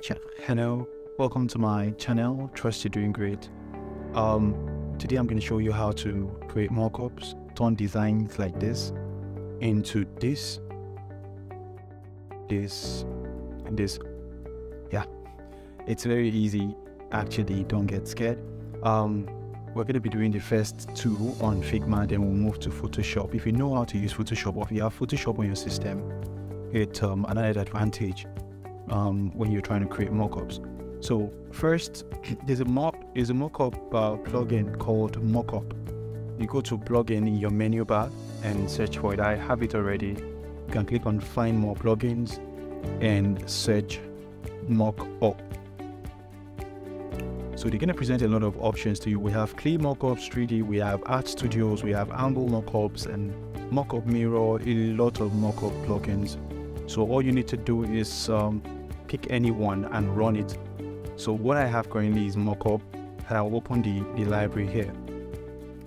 Ch- Hello, welcome to my channel. Trust you're doing great. Um, today I'm going to show you how to create mockups, turn designs like this into this, this, and this. Yeah, it's very easy. Actually, don't get scared. Um, we're going to be doing the first two on Figma, then we'll move to Photoshop. If you know how to use Photoshop, or if you have Photoshop on your system, it's um, another advantage um, when you're trying to create mockups. So first, there's a mock is a mockup uh, plugin called Mockup. You go to plugin in your menu bar and search for it. I have it already. You can click on Find More Plugins and search Mockup. So they're going to present a lot of options to you. We have Clay Mockups 3D, we have Art Studios, we have Angle Mockups, and Mockup Mirror, a lot of mockup plugins. So all you need to do is um, pick any one and run it. So what I have currently is mockup. and I'll open the, the library here.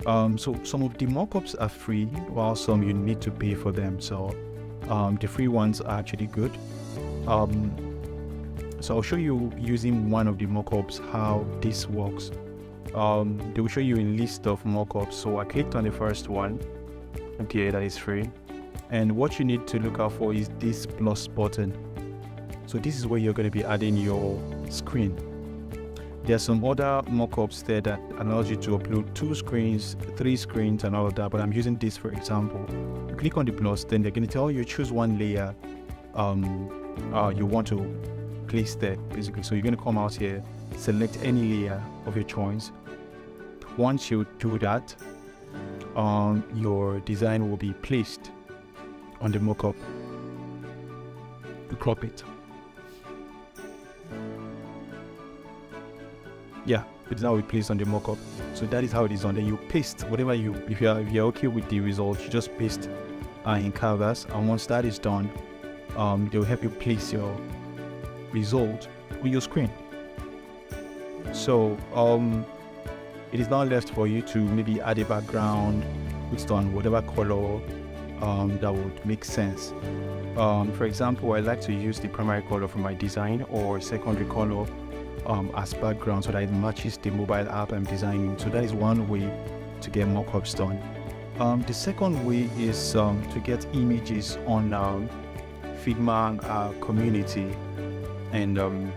Um, so some of the mockups are free, while some you need to pay for them. So um, the free ones are actually good. Um, so I'll show you using one of the mockups how this works. Um, they will show you a list of mockups. So I clicked on the first one. Okay, that is free. And what you need to look out for is this plus button. So this is where you're going to be adding your screen. There are some other mockups there that allows you to upload two screens, three screens and all of that, but I'm using this for example. You click on the plus, then they're going to tell you choose one layer um, uh, you want to place there basically. So you're going to come out here, select any layer of your choice. Once you do that, um, your design will be placed on the mockup. You crop it. Yeah, it's now placed on the mockup. So that is how it is on. Then you paste whatever you if you are if you're okay with the result, you just paste uh, in canvas. And once that is done, um, they will help you place your result on your screen. So um, it is now left for you to maybe add a background, put on whatever color um, that would make sense. Um, for example, I like to use the primary color for my design or secondary color um, as background so that it matches the mobile app I'm designing. So that is one way to get mockups done. Um, the second way is um, to get images on um, Figma uh, community and um,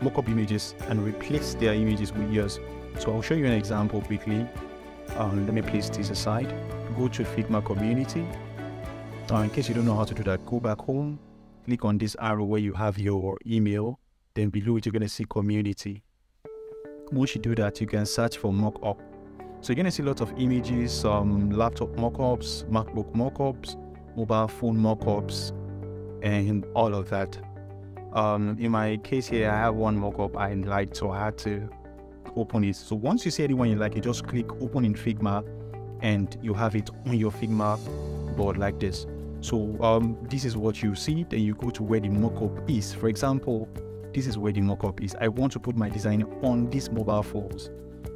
mockup images and replace their images with yours. So I'll show you an example quickly. Um, let me place this aside. Go to Figma community. Uh, in case you don't know how to do that, go back home, click on this arrow where you have your email. Then below it, you're going to see community. Once you do that, you can search for mockup. So you're going to see lots of images, some laptop mockups, MacBook mockups, mobile phone mockups, and all of that. Um, in my case here, I have one mockup I liked, so I had to open it. So once you see anyone you like, you just click open in Figma and you have it on your Figma board like this. So um, this is what you see. Then you go to where the mockup is. For example, this is where the mockup is. I want to put my design on these mobile phones.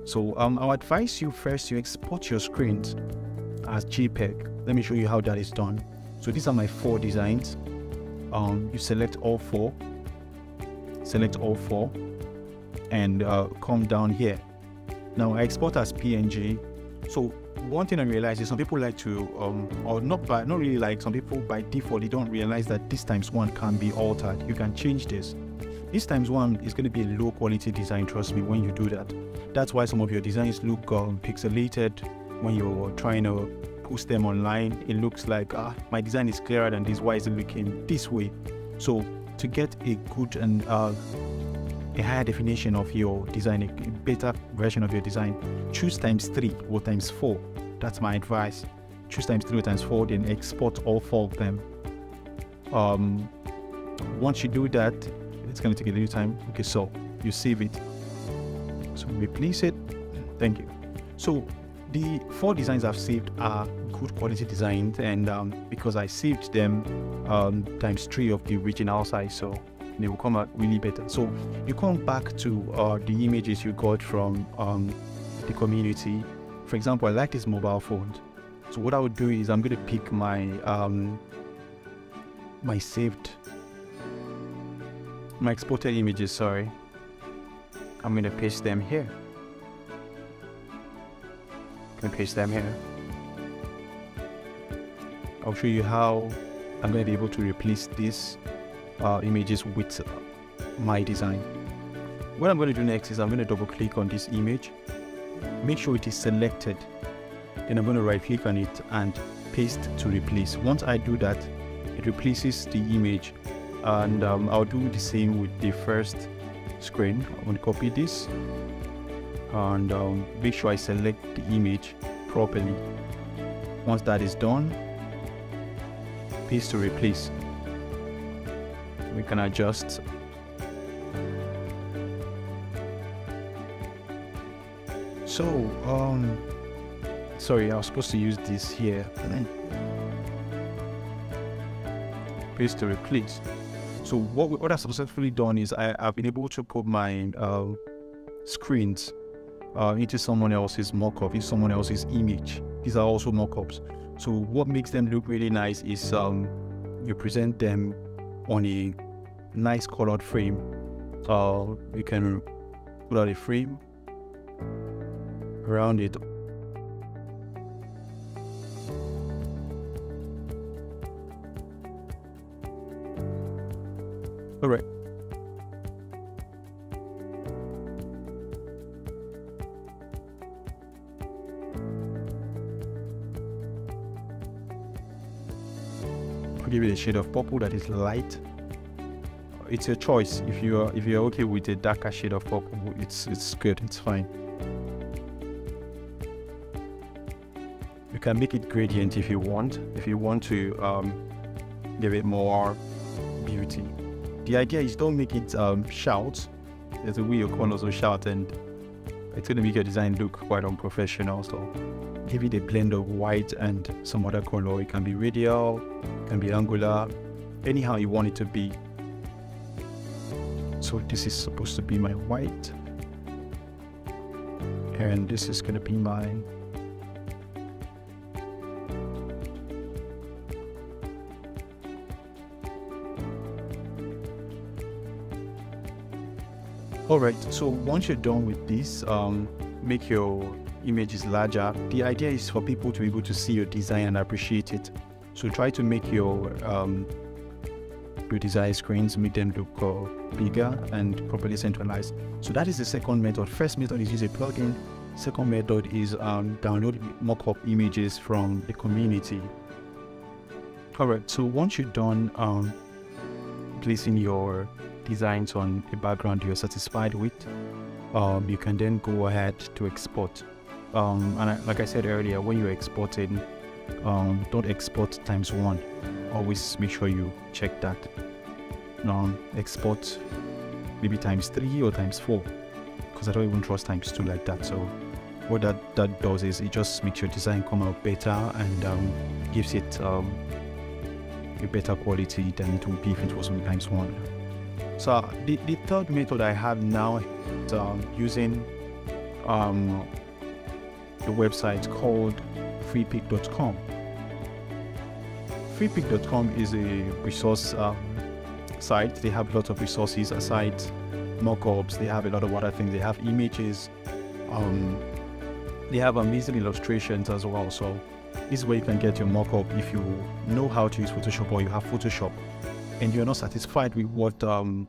So um, I'll advise you first you export your screens as JPEG. Let me show you how that is done. So these are my four designs. Um, you select all four, select all four, and uh, come down here. Now I export as PNG. So one thing I realized is some people like to, um, or not by, not really like, some people by default, they don't realize that this times one can be altered. You can change this. This times one is going to be a low quality design, trust me, when you do that. That's why some of your designs look um, pixelated when you're trying to post them online. It looks like, ah, my design is clearer than this, why is it looking this way? So to get a good and uh, a higher definition of your design, a better version of your design, choose times three or times four. That's my advice. Choose times three or times four, then export all four of them. Um, once you do that, it's going to take a little time. Okay, so you save it. So replace it. Thank you. So the four designs I've saved are good quality designs, and um, because I saved them um, times three of the original size, so they will come out really better. So you come back to uh, the images you got from um, the community. For example, I like this mobile phone. So what I would do is I'm going to pick my um, my saved my exported images, sorry. I'm going to paste them here. I'm to paste them here. I'll show you how I'm going to be able to replace these uh, images with my design. What I'm going to do next is I'm going to double click on this image, make sure it is selected. Then I'm going to right click on it and paste to replace. Once I do that, it replaces the image and um, I'll do the same with the first screen. I'm going to copy this and um, make sure I select the image properly. Once that is done, paste to replace. We can adjust So, um, sorry, I was supposed to use this here. Paste to replace. So what, what I've successfully done is I, have been able to put my uh, screens uh, into someone else's mockup, into someone else's image. These are also mockups. So what makes them look really nice is um, you present them on a nice colored frame. Uh, you can put out a frame around it. Right. I'll give it a shade of purple that is light. It's your choice. If you are if you're okay with a darker shade of purple, it's it's good. It's fine. You can make it gradient if you want, if you want to um, give it more beauty. The idea is don't make it um, shout. There's a way your corners will shout and it's going to make your design look quite unprofessional. So give it a blend of white and some other color. It can be radial, it can be angular, anyhow you want it to be. So this is supposed to be my white. And this is going to be my all right so once you're done with this um, make your images larger. The idea is for people to be able to see your design and appreciate it. So try to make your um, your design screens make them look uh, bigger and properly centralized. So that is the second method. First method is use a plugin. Second method is um, download mockup images from the community. All right so once you're done um, placing your designs on a background you're satisfied with, um, you can then go ahead to export. Um, and I, like I said earlier, when you're exporting, um, don't export times one. Always make sure you check that. Um, export maybe times three or times four, because I don't even trust times two like that. So what that, that does is it just makes your design come out better and um, gives it um, a better quality than it would be if it was times one. So the, the third method I have now is um, using um, the website called freepik.com. Freepik.com is a resource um, site. They have lots of resources aside mockups. They have a lot of other things. They have images. Um, they have amazing illustrations as well. So this is where you can get your mockup if you know how to use Photoshop or you have Photoshop and you're not satisfied with what um,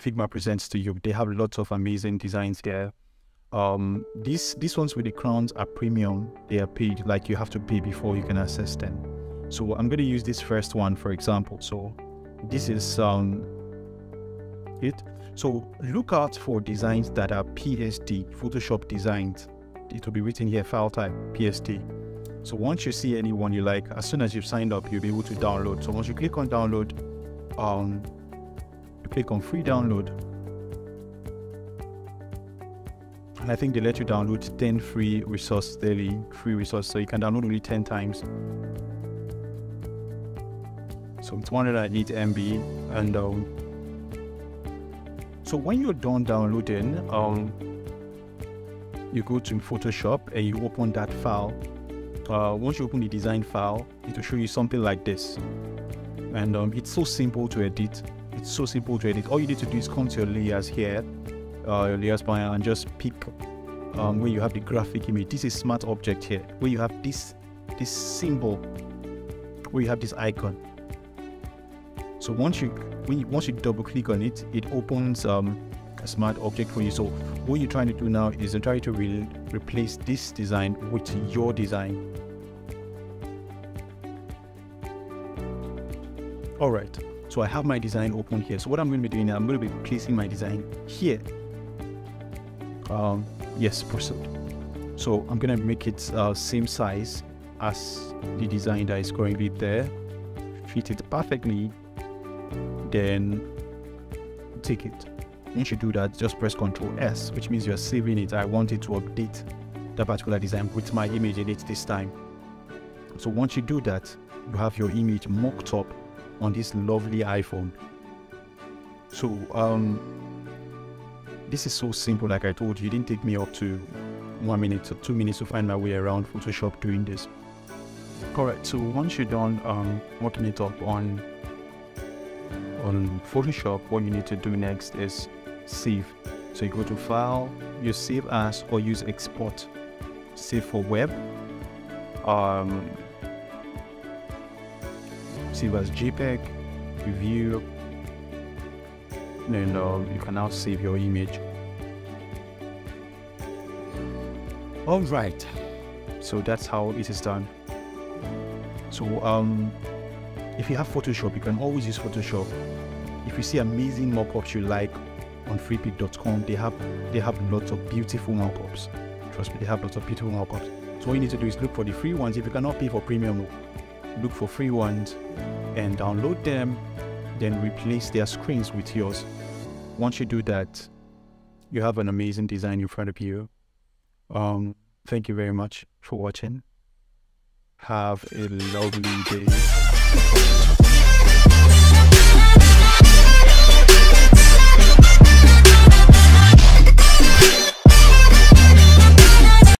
Figma presents to you. They have lots of amazing designs there. Um, these these ones with the crowns are premium. They are paid, like you have to pay before you can access them. So I'm going to use this first one, for example. So this is um, it. So look out for designs that are PSD, Photoshop designs. It will be written here, file type PSD. So once you see anyone you like, as soon as you've signed up, you'll be able to download. So once you click on download, um, click on free download. And I think they let you download 10 free resource daily, free resource. So you can download only 10 times. So it's 108 MB. And um, so when you're done downloading, um, you go to Photoshop and you open that file. Uh, once you open the design file, it will show you something like this and um, it's so simple to edit It's so simple edit. All you need to do is come to your layers here, uh, your layers panel, and just pick um, where you have the graphic image. This is smart object here, where you have this this symbol, where you have this icon. So once you when you, once you double click on it, it opens um, a smart object for you. So what you're trying to do now is try to re replace this design with your design. All right, so I have my design open here. So what I'm going to be doing I'm going to be placing my design here. Um, yes, proceed. So I'm going to make it uh, same size as the design that is currently there. Fit it perfectly. Then take it. Once you do that, just press Ctrl S, which means you're saving it. I want it to update that particular design with my image in it this time. So once you do that, you have your image mocked up on this lovely iPhone. So um, this is so simple. Like I told you, it didn't take me up to one minute or two minutes to find my way around Photoshop doing this. Correct. so once you're done um, working it up on on Photoshop, what you need to do next is save. So you go to File, you save as or use Export. Save for web. Um, save as JPEG, preview, then uh, you can now save your image. All right, so that's how it is done. So um, if you have Photoshop, you can always use Photoshop. If you see amazing mockups you like on freepik.com, they have they have lots of beautiful mockups. Trust me, they have lots of beautiful mockups. So all you need to do is look for the free ones. If you cannot pay for premium, look for free ones and download them, then replace their screens with yours. Once you do that, you have an amazing design in front of you. Um, thank you very much for watching. Have a lovely day.